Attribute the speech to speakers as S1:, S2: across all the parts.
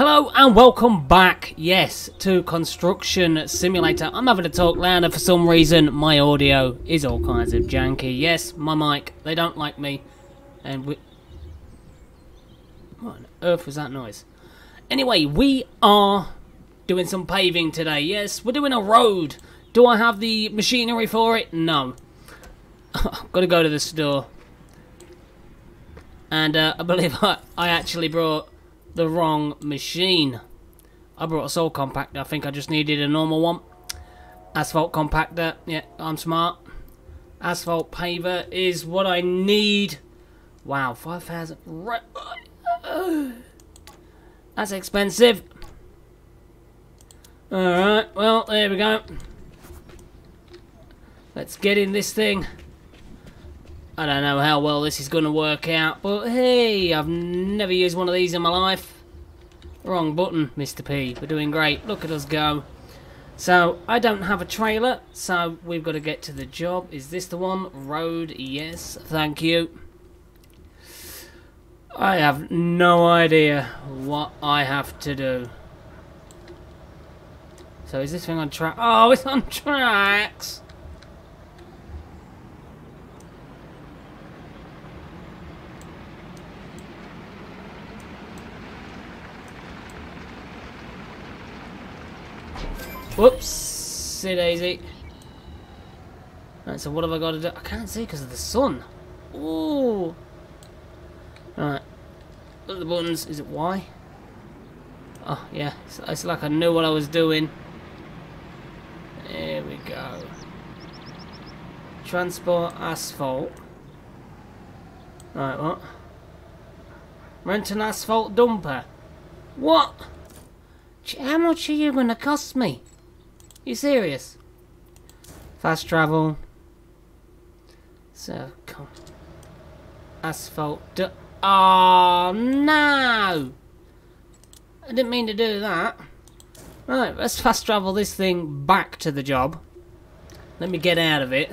S1: Hello and welcome back, yes, to Construction Simulator. I'm having to talk louder for some reason. My audio is all kinds of janky. Yes, my mic, they don't like me. And we... What on earth was that noise? Anyway, we are doing some paving today. Yes, we're doing a road. Do I have the machinery for it? No. I've got to go to the store. And uh, I believe I, I actually brought the wrong machine. I brought a soil compactor. I think I just needed a normal one. Asphalt compactor. Yeah, I'm smart. Asphalt paver is what I need. Wow, 5,000. That's expensive. Alright, well, there we go. Let's get in this thing. I don't know how well this is going to work out, but hey, I've never used one of these in my life. Wrong button, Mr. P. We're doing great. Look at us go. So, I don't have a trailer, so we've got to get to the job. Is this the one? Road, yes. Thank you. I have no idea what I have to do. So is this thing on track? Oh, it's on tracks! Whoops, see daisy. Right, so what have I got to do? I can't see because of the sun. Ooh. Right. Look at the buttons. Is it Y? Oh, yeah. It's, it's like I knew what I was doing. There we go. Transport asphalt. Right, what? Rent an asphalt dumper. What? How much are you going to cost me? You serious? Fast travel. So, come. Asphalt. Oh, no! I didn't mean to do that. Right, let's fast travel this thing back to the job. Let me get out of it.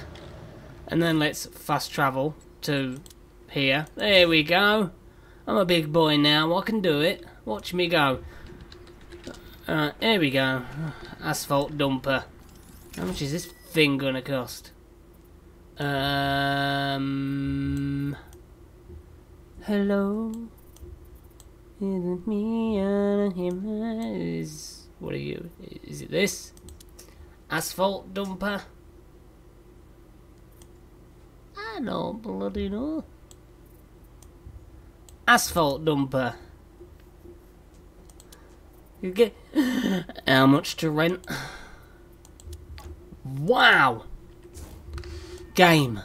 S1: And then let's fast travel to here. There we go. I'm a big boy now. I can do it. Watch me go. Alright, here we go. Asphalt dumper. How much is this thing gonna cost? Um. Hello. Is it me and him? Is what are you? Is it this? Asphalt dumper. I don't bloody know. Asphalt dumper. You get how much to rent? Wow! Game,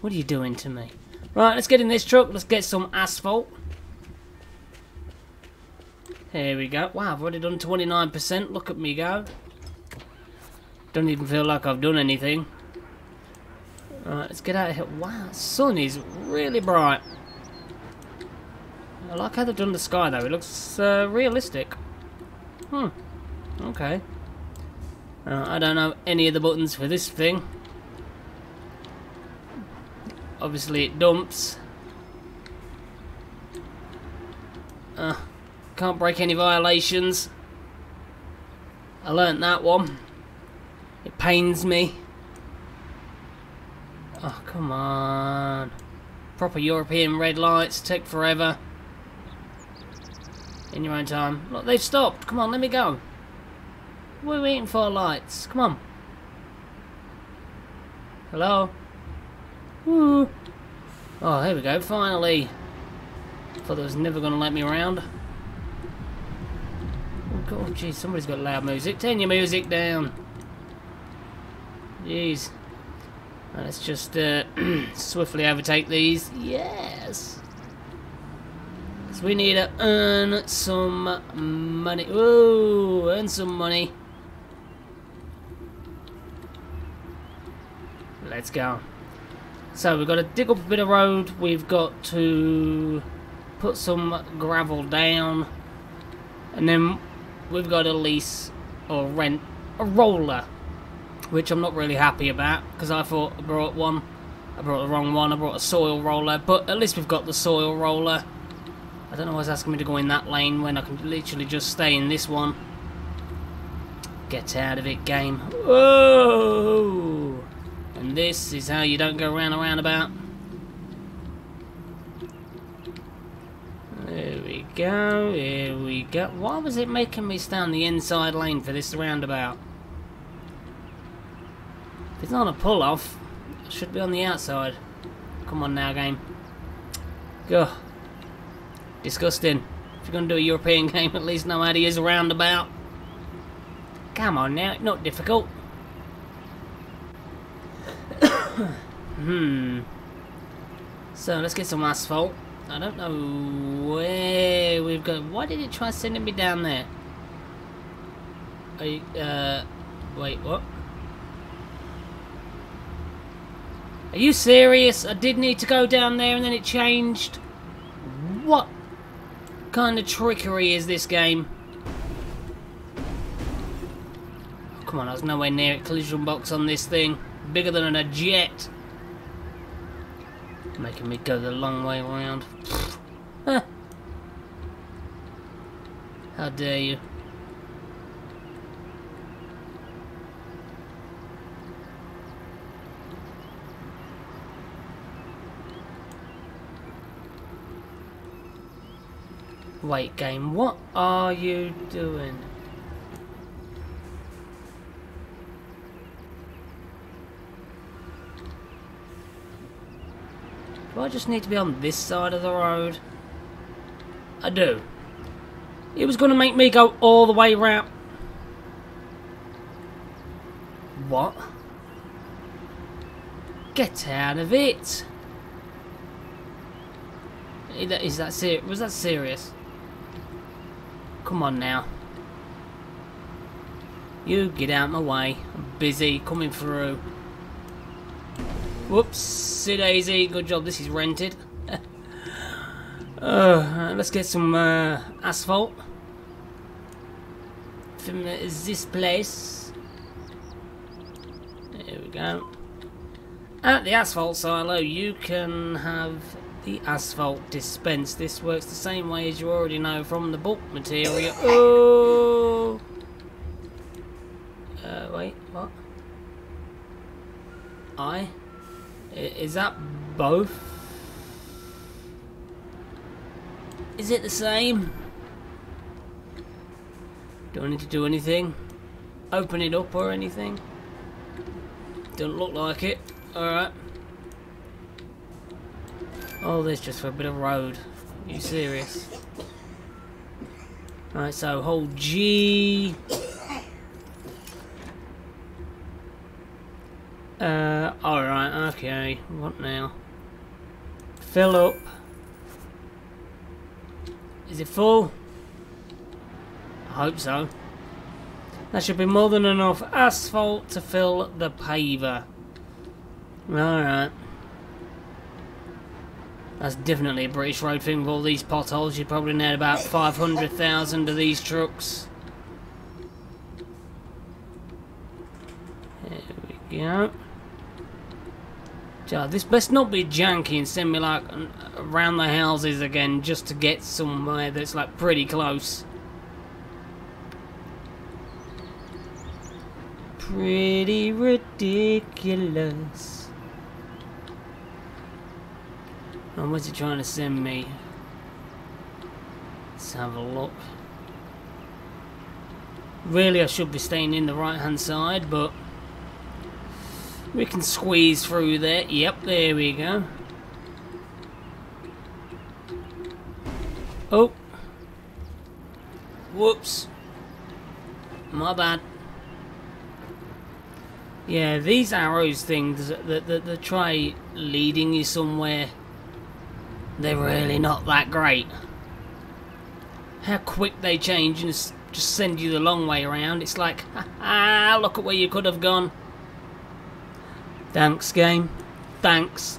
S1: what are you doing to me? Right, let's get in this truck. Let's get some asphalt. Here we go. Wow, I've already done 29%. Look at me go. Don't even feel like I've done anything. Right, let's get out of here. Wow, sun is really bright. I like how they've done the sky though. It looks uh, realistic. Hmm. Okay. Uh, I don't know any of the buttons for this thing. Obviously it dumps. Uh, can't break any violations. I learnt that one. It pains me. Oh, come on. Proper European red lights take forever. In your own time. Look, they've stopped. Come on, let me go. What are we waiting for, lights? Come on. Hello? Ooh. Oh, here we go, finally. Thought they was never going to let me around. Oh, God, jeez, somebody's got loud music. Turn your music down. Jeez. Let's just uh, swiftly overtake these. Yes. So we need to earn some money. Ooh, earn some money. Let's go. So we've got to dig up a bit of road. We've got to put some gravel down. And then we've got to lease or rent a roller. Which I'm not really happy about. Because I thought I brought one. I brought the wrong one. I brought a soil roller. But at least we've got the soil roller. I don't know why it's asking me to go in that lane when I can literally just stay in this one. Get out of it, game. Whoa! And this is how you don't go round and roundabout. There we go, here we go. Why was it making me stay on the inside lane for this roundabout? If it's not a pull-off, should be on the outside. Come on now, game. Go. Disgusting. If you're going to do a European game, at least know how to use a roundabout. Come on now, not difficult. hmm. So, let's get some asphalt. I don't know where we've got... Why did it try sending me down there? I, uh... Wait, what? Are you serious? I did need to go down there and then it changed? What kind of trickery is this game? Oh, come on, I was nowhere near it. Collision box on this thing. Bigger than a jet. Making me go the long way around. How dare you. Wait, game, what are you doing? Do I just need to be on this side of the road? I do. It was going to make me go all the way round. What? Get out of it! Is that ser was that serious? Come on now. You get out my way. I'm busy coming through. Whoops, daisy. Good job this is rented. uh, let's get some uh, asphalt from this place. There we go. At the asphalt silo you can have the asphalt dispense. This works the same way as you already know from the bulk material. Oh! Uh, wait, what? I? Is that both? Is it the same? Do I need to do anything? Open it up or anything? Doesn't look like it. Alright. Oh, this just for a bit of road. Are you serious? Alright, so hold G. Uh, alright, okay. What now? Fill up. Is it full? I hope so. That should be more than enough asphalt to fill the paver. Alright. That's definitely a British road thing with all these potholes. You probably need about 500,000 of these trucks. There we go. God, this best not be janky and send me like around the houses again just to get somewhere that's like pretty close. Pretty ridiculous. And what's it trying to send me? Let's have a look. Really, I should be staying in the right hand side, but we can squeeze through there. Yep, there we go. Oh. Whoops. My bad. Yeah, these arrows things that, that, that try leading you somewhere, they're really not that great. How quick they change and just send you the long way around. It's like, ah, look at where you could have gone. Thanks, game. Thanks.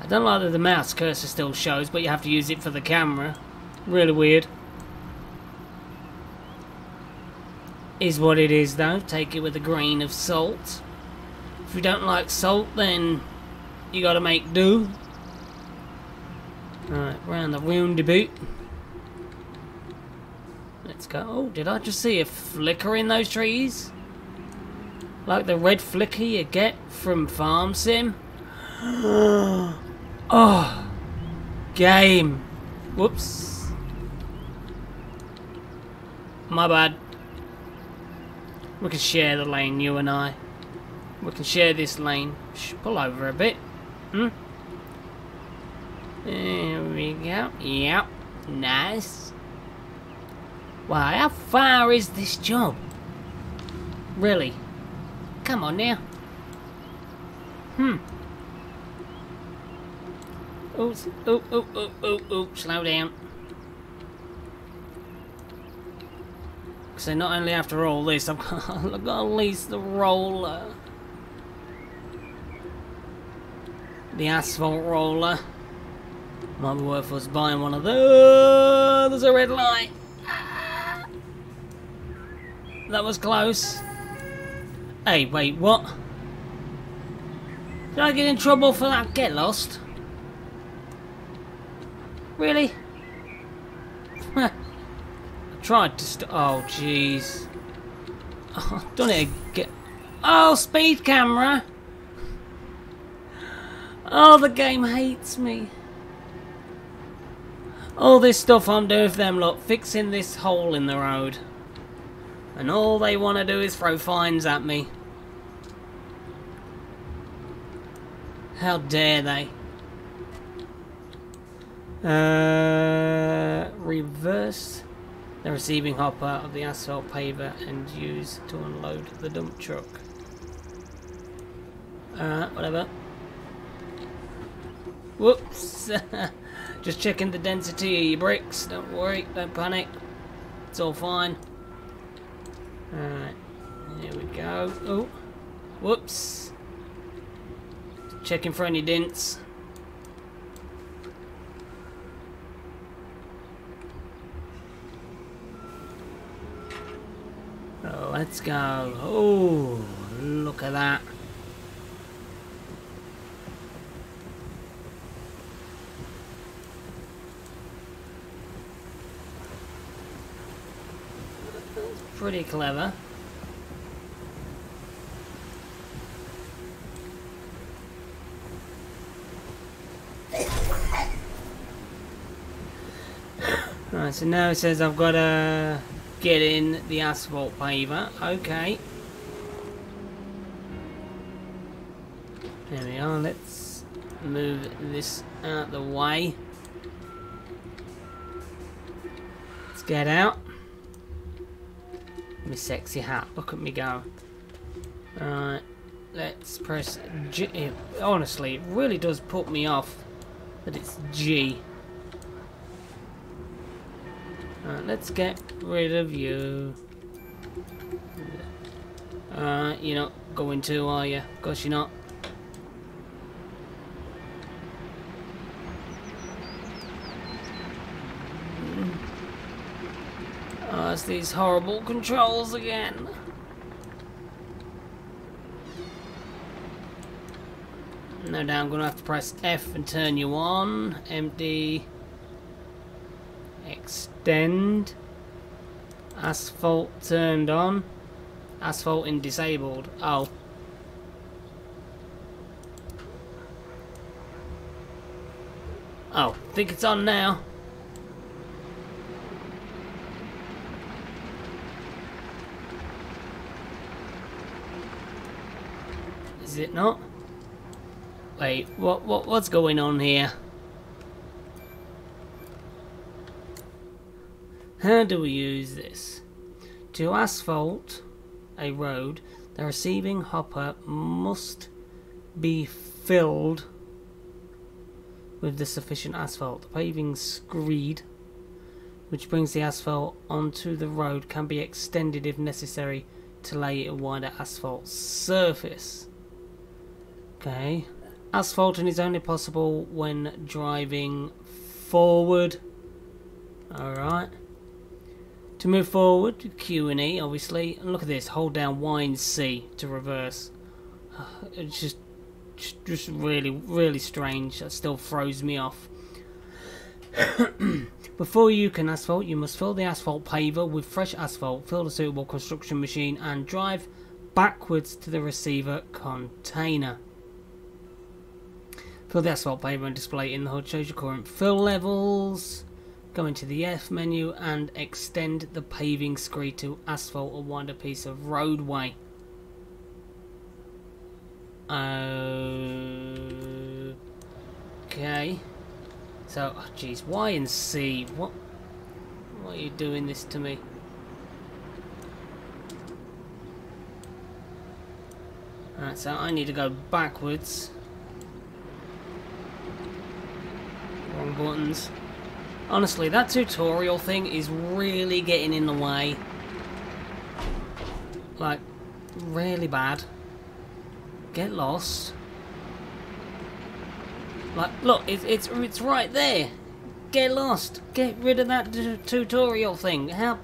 S1: I don't like that the mouse cursor still shows, but you have to use it for the camera. Really weird. Is what it is, though. Take it with a grain of salt. If you don't like salt, then you gotta make do. Alright, round the roundabout. Let's go. Oh, did I just see a flicker in those trees? Like the red flicker you get from Farm Sim? oh, game. Whoops. My bad. We can share the lane, you and I. We can share this lane. Pull over a bit. Hmm? There we go. Yep. Nice. Wow, how far is this job? Really? Come on now. Hmm. Oh, oh, oh, oh, oh, oh, slow down. So not only after all this, I've got, to lease the roller. The asphalt roller. Might be worth us buying one of those. There's a red light. That was close. Hey, wait, what? Did I get in trouble for that get lost? Really? I tried to Oh, jeez. Oh, done it again. Oh, speed camera! Oh, the game hates me. All this stuff I'm doing for them, look, fixing this hole in the road. And all they want to do is throw fines at me. How dare they? Uh, reverse the receiving hopper of the asphalt paver and use to unload the dump truck. Alright, whatever. Whoops! Just checking the density of your bricks. Don't worry, don't panic. It's all fine. Alright, There we go. Oh, whoops. Checking for any dents. Let's go. Oh, look at that. Pretty clever. Right, so now it says I've got to get in the asphalt paver. Okay. There we are. Let's move this out the way. Let's get out. Sexy hat. Look at me go. Alright. Let's press G. It, honestly, it really does put me off that it's G. Alright, let's get rid of you. Alright, you're not going to, are you? Of course you're not. Oh, it's these horrible controls again. No doubt I'm going to have to press F and turn you on. Empty. Extend. Asphalt turned on. Asphalt in disabled. Oh. Oh, think it's on now. Is it not? Wait, what, what, what's going on here? How do we use this? To asphalt a road, the receiving hopper must be filled with the sufficient asphalt. The paving screed, which brings the asphalt onto the road, can be extended if necessary to lay a wider asphalt surface. Okay. Asphalting is only possible when driving forward. Alright. To move forward, Q and E, obviously. And look at this, hold down Y and C to reverse. It's just, just really, really strange. That still throws me off. Before you can asphalt, you must fill the asphalt paver with fresh asphalt, fill the suitable construction machine, and drive backwards to the receiver container. Fill the asphalt pavement display in the HUD shows your current fill levels. Go into the F menu and extend the paving screed to asphalt a wider piece of roadway. Okay. So, oh, geez, Y and C. What? Why are you doing this to me? Alright, so I need to go backwards. Wrong buttons. Honestly, that tutorial thing is really getting in the way. Like, really bad. Get lost. Like, look, it's it's it's right there. Get lost. Get rid of that tutorial thing. How?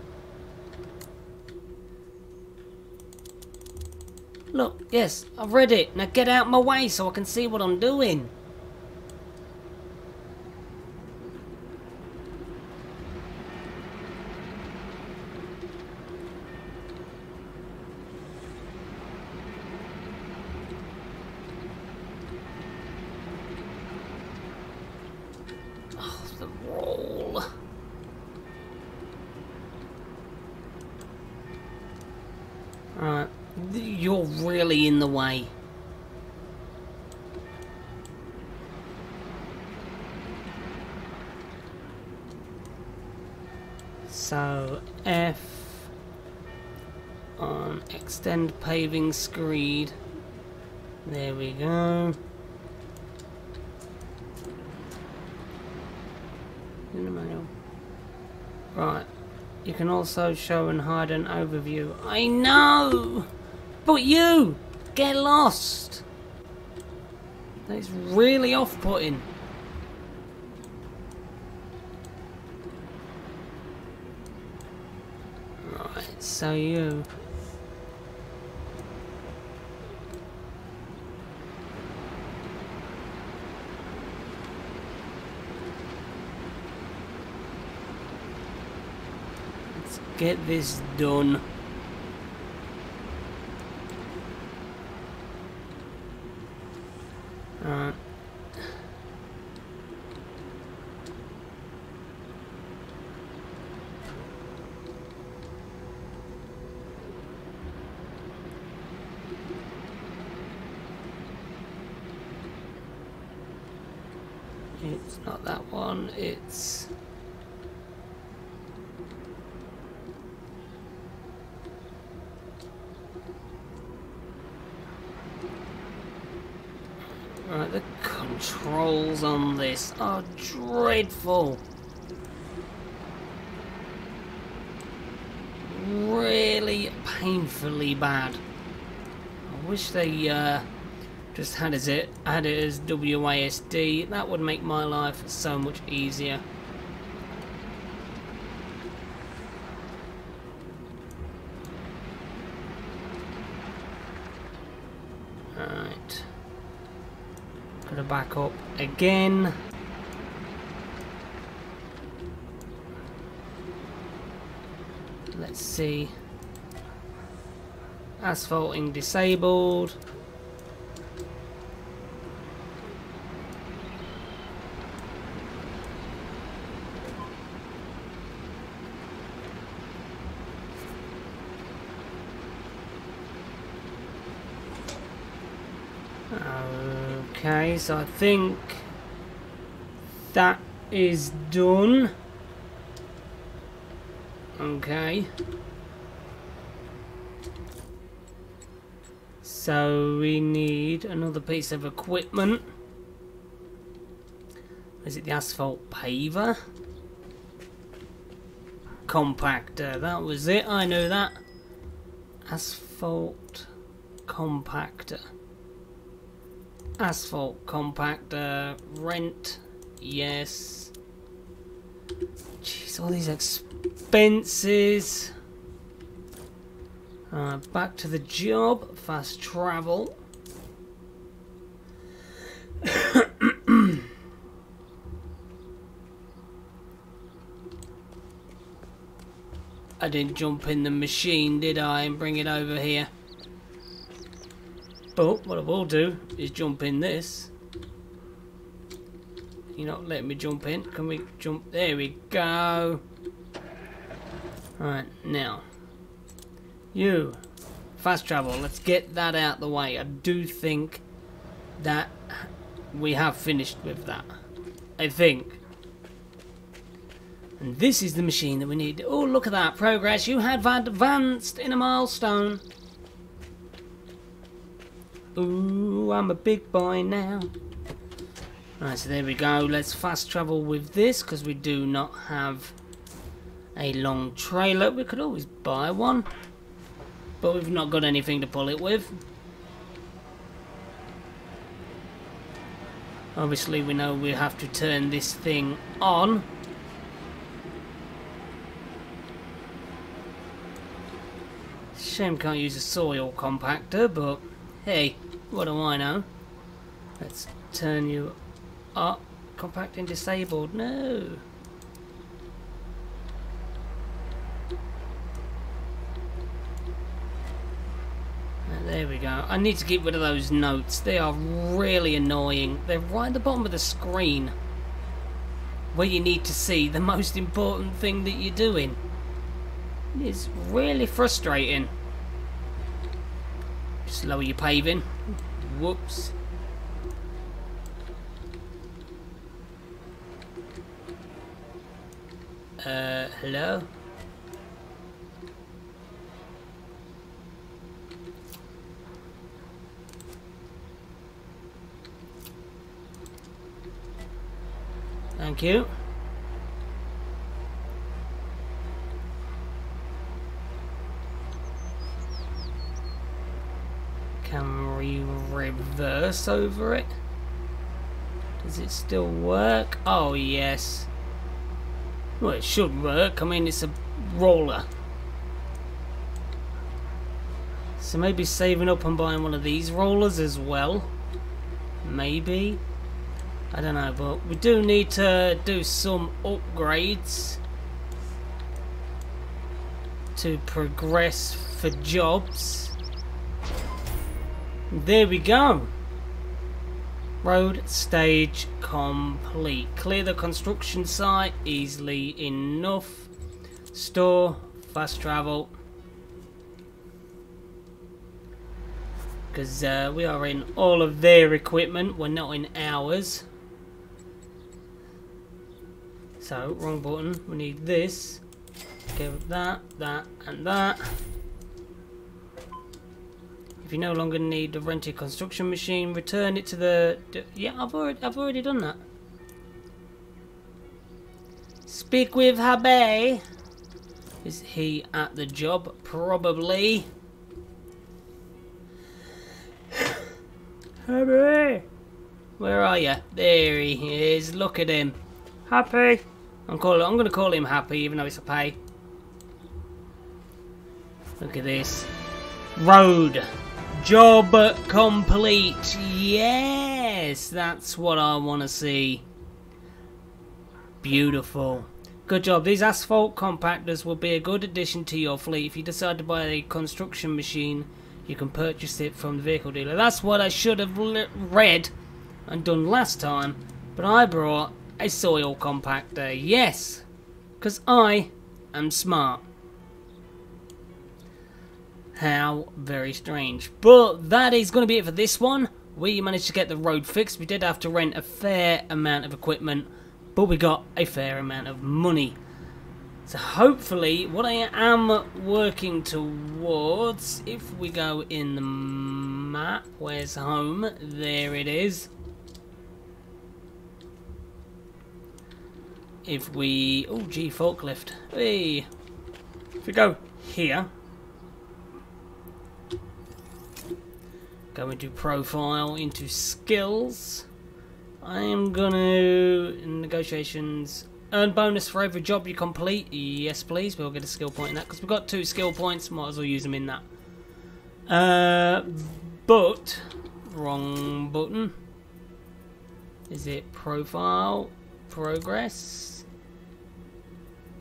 S1: Look, yes, I've read it. Now get out my way so I can see what I'm doing. Way. So F on extend paving screed. There we go. In the. Right. You can also show and hide an overview. I know! But you! Get lost! That is really off-putting. Right, so you... Let's get this done. It's not that one, it's... Right, the controls on this are dreadful. Really painfully bad. I wish they uh, just had as it had it as WASD that would make my life so much easier Alright Gotta back up again Let's see Asphalting disabled Okay, so I think that is done. Okay. So we need another piece of equipment. Is it the asphalt paver? Compactor, that was it, I know that. Asphalt compactor asphalt compactor rent yes jeez all these expenses uh, back to the job, fast travel. I didn't jump in the machine, did I, and bring it over here. But what I will do is jump in this. You're not letting me jump in. Can we jump? There we go. Alright, now. You. Fast travel. Let's get that out the way. I do think that we have finished with that. I think. And this is the machine that we need. Oh, look at that. Progress. You have advanced in a milestone. Ooh, I'm a big boy now. Right, so there we go. Let's fast travel with this because we do not have a long trailer. We could always buy one. But we've not got anything to pull it with. Obviously we know we have to turn this thing on. Shame can't use a soil compactor, but hey, what do I know? Let's turn you up. Compacting disabled, no. There we go. I need to get rid of those notes. They are really annoying. They're right at the bottom of the screen. Where you need to see the most important thing that you're doing. It's really frustrating. Just lower your paving. Whoops. Uh, hello? Thank you. Can we reverse over it? Does it still work? Oh, yes. Well, it should work. I mean, it's a roller. So maybe saving up and buying one of these rollers as well. Maybe. I don't know, but we do need to do some upgrades to progress for jobs. There we go. Road stage complete. Clear the construction site easily enough. Store, fast travel. Because uh, we are in all of their equipment, we're not in ours. So, wrong button. We need this. Give that, that, and that. If you no longer need the rented construction machine, return it to the... Yeah, I've already, I've already done that. Speak with Habe. Is he at the job? Probably. Habe! Where are you? There he is. Look at him. Happy. I'm call I'm gonna call him happy even though it's a pay. Look at this. Road. Job complete. Yes, that's what I want to see. Beautiful. Good job. These asphalt compactors will be a good addition to your fleet. If you decide to buy a construction machine, you can purchase it from the vehicle dealer. That's what I should have read and done last time. But I brought a soil compactor. Yes, because I am smart. How very strange. But that is going to be it for this one. We managed to get the road fixed. We did have to rent a fair amount of equipment, but we got a fair amount of money. So hopefully, what I am working towards, if we go in the map, where's home? There it is. If we... Oh, gee, forklift. Hey! If we go here... Go into profile, into skills. I am gonna... Negotiations... Earn bonus for every job you complete. Yes, please. We'll get a skill point in that. Because we've got two skill points. Might as well use them in that. Uh, but... Wrong button. Is it profile? Progress?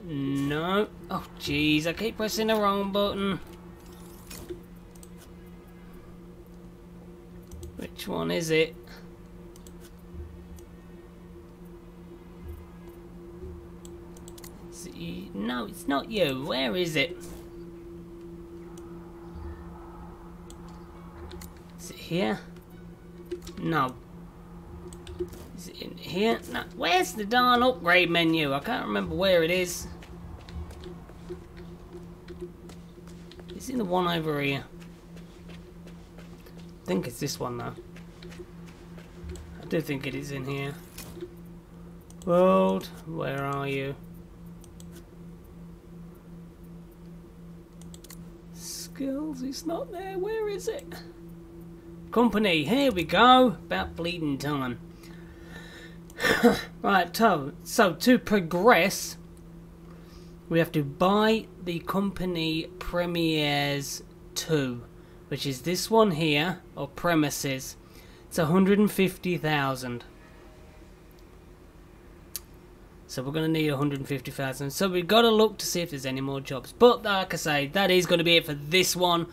S1: No. Oh, jeez, I keep pressing the wrong button. Which one is it? Is it? No, it's not you. Where is it? Is it here? No. Is here? No. Where's the darn upgrade menu? I can't remember where it is. It's in the one over here. I think it's this one though. I do think it is in here. World, where are you? Skills, it's not there. Where is it? Company, here we go. About bleeding time. right, so, so to progress, we have to buy the company premieres 2, which is this one here, or premises. It's 150,000. So we're going to need 150,000. So we've got to look to see if there's any more jobs. But like I say, that is going to be it for this one.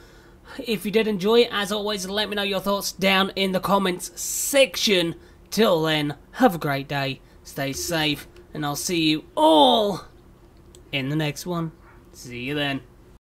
S1: If you did enjoy it, as always, let me know your thoughts down in the comments section. Till then, have a great day, stay safe, and I'll see you all in the next one. See you then.